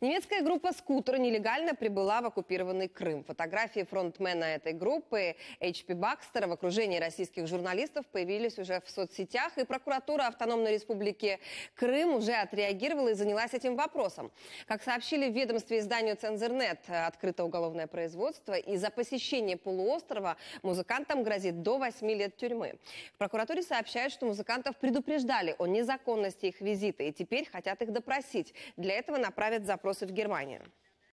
Немецкая группа «Скутер» нелегально прибыла в оккупированный Крым. Фотографии фронтмена этой группы H.P. Бакстера в окружении российских журналистов появились уже в соцсетях, и прокуратура Автономной Республики Крым уже отреагировала и занялась этим вопросом. Как сообщили в ведомстве изданию «Цензернет», открыто уголовное производство, и за посещение полуострова музыкантам грозит до 8 лет тюрьмы. В прокуратуре сообщают, что музыкантов предупреждали о незаконности их визита и теперь хотят их допросить. Для этого направят запросы в Германию.